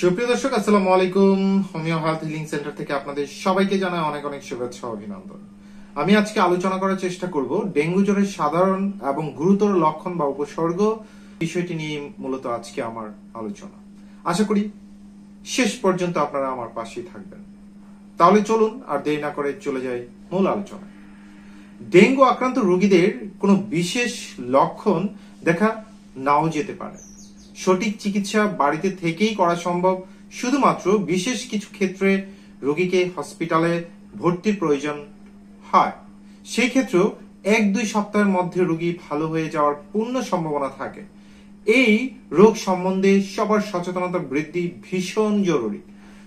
সুপ্রিয় দর্শক, আসসালামু আলাইকুম। হোমিও হেলথ হিলিং সেন্টার থেকে আপনাদের সবাইকে জানাই অনেক অনেক শুভেচ্ছা অভিনন্দন। আমি আজকে আলোচনা করার চেষ্টা করব ডেঙ্গু জ্বরের সাধারণ এবং গুরুতর লক্ষণ বা উপসর্গ বিষয়টি নিয়ে মূলত আজকে আমার আলোচনা। আশা করি শেষ পর্যন্ত আপনারা আমার পাশেই থাকবেন। তাহলে চলুন, আর দেরি না করে চলে যাই মূল আলোচনা ডেঙ্গু আক্রান্ত রোগীদের কোনো বিশেষ লক্ষণ দেখা নাও যেতে পারে। সঠিক চিকিৎসা বাড়িতে থেকেই করা সম্ভব। শুধুমাত্র বিশেষ কিছু ক্ষেত্রে রোগীকে হসপিটালে ভর্তির প্রয়োজন হয়। সেই ক্ষেত্রেও এক দুই সপ্তাহের মধ্যে রোগী ভালো হয়ে যাওয়ার পূর্ণ সম্ভাবনা থাকে। এই রোগ সম্বন্ধে সবার সচেতনতা বৃদ্ধি ভীষণ জরুরি।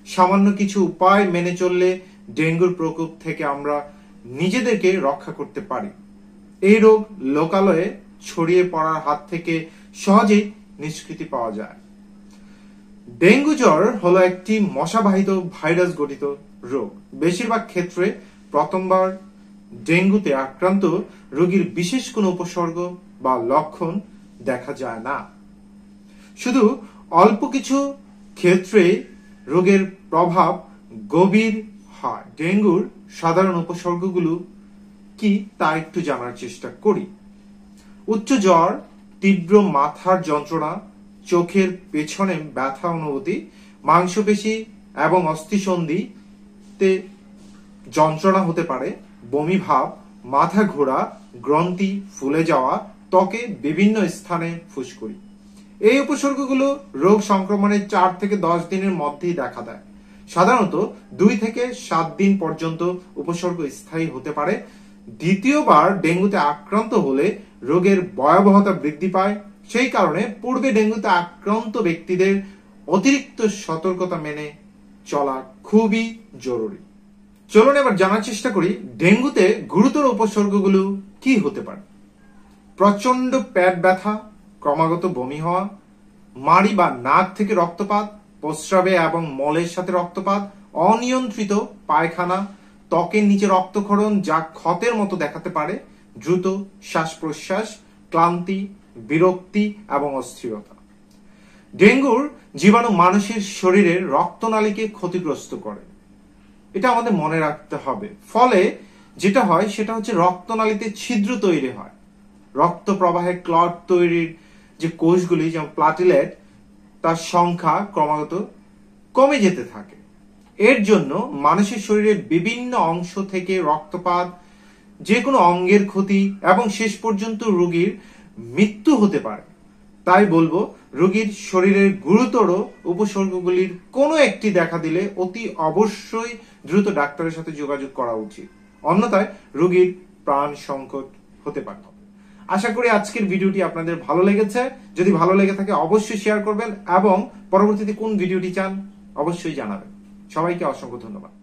সামান্য কিছু উপায় মেনে চললে ডেঙ্গুর প্রকোপ থেকে আমরা নিজেদেরকে রক্ষা করতে পারি। এই রোগ লোকালয়ে ছড়িয়ে পড়ার হাত থেকে সহজেই নিষ্কৃতি পাওয়া যায়। ডেঙ্গু জ্বর হলো একটি মশাবাহিত ভাইরাস গঠিত রোগ। বেশিরভাগ ক্ষেত্রে প্রথমবার ডেঙ্গুতে আক্রান্ত রোগীর বিশেষ কোনো উপসর্গ বা লক্ষণ দেখা যায় না। শুধু অল্প কিছু ক্ষেত্রে রোগের প্রভাব গভীর হয়। ডেঙ্গুর সাধারণ উপসর্গগুলো কি তা একটু জানার চেষ্টা করি। উচ্চ জ্বর তীব্র মাথার যন্ত্রণা, চোখের পেছনে ব্যথা অনুভূতি, মাংসপেশি এবং অস্থিসন্ধিতে যন্ত্রণা হতে পারে, বমি ভাব, মাথা ঘোরা, গ্রন্থি, ফুলে যাওয়া, ত্বকে বিভিন্ন স্থানে ফুসকুড়ি। এই উপসর্গগুলো রোগ সংক্রমণের চার থেকে দশ দিনের মধ্যেই দেখা দেয়। সাধারণত দুই থেকে সাত দিন পর্যন্ত উপসর্গ স্থায়ী হতে পারে দ্বিতীয়বার ডেঙ্গুতে আক্রান্ত হলে রোগের ভয়াবহতা বৃদ্ধি পায়। সেই কারণে পূর্বে ডেঙ্গুতে আক্রান্ত ব্যক্তিদের অতিরিক্ত সতর্কতা মেনে চলা খুবই জরুরি। চলুন এবার জানার চেষ্টা করি, ডেঙ্গুতে গুরুতর উপসর্গগুলো কি হতে পারে? প্রচণ্ড পেট ব্যথা, ক্রমাগত বমি হওয়া, মাড়ি বা নাক থেকে রক্তপাত, প্রস্রাবে এবং মলের সাথে রক্তপাত, অনিয়ন্ত্রিত পায়খানা ত্বকের নিচে রক্তক্ষরণ যা ক্ষতের মতো দেখাতে পারে, দ্রুত শ্বাস প্রশ্বাস ক্লান্তি, বিরক্তি এবং অস্থিরতা। ডেঙ্গুর জীবাণু মানুষের শরীরের রক্তনালীকে ক্ষতিগ্রস্ত করে। এটা আমাদের মনে রাখতে হবে। ফলে যেটা হয়, সেটা হচ্ছে রক্তনালীতে ছিদ্র তৈরি হয়। রক্ত প্রবাহে ক্লট তৈরির যে কোষগুলি, যেমন প্লাটিলেট তার সংখ্যা ক্রমাগত কমে যেতে থাকে। এর জন্য মানুষের শরীরের বিভিন্ন অংশ থেকে রক্তপাত যে কোনো অঙ্গের ক্ষতি এবং শেষ পর্যন্ত রোগীর মৃত্যু হতে পারে। তাই বলব, রোগীর শরীরের গুরুতর উপসর্গগুলির কোনো একটি দেখা দিলে অতি অবশ্যই দ্রুত ডাক্তারের সাথে যোগাযোগ করা উচিত। অন্যথায় রোগীর প্রাণ সংকট হতে পারে। আশা করি আজকের ভিডিওটি আপনাদের ভালো লেগেছে। যদি ভালো লেগে থাকে, অবশ্যই শেয়ার করবেন এবং পরবর্তীতে কোন ভিডিওটি চান, অবশ্যই জানাবেন। সবাইকে অসংখ্য ধন্যবাদ।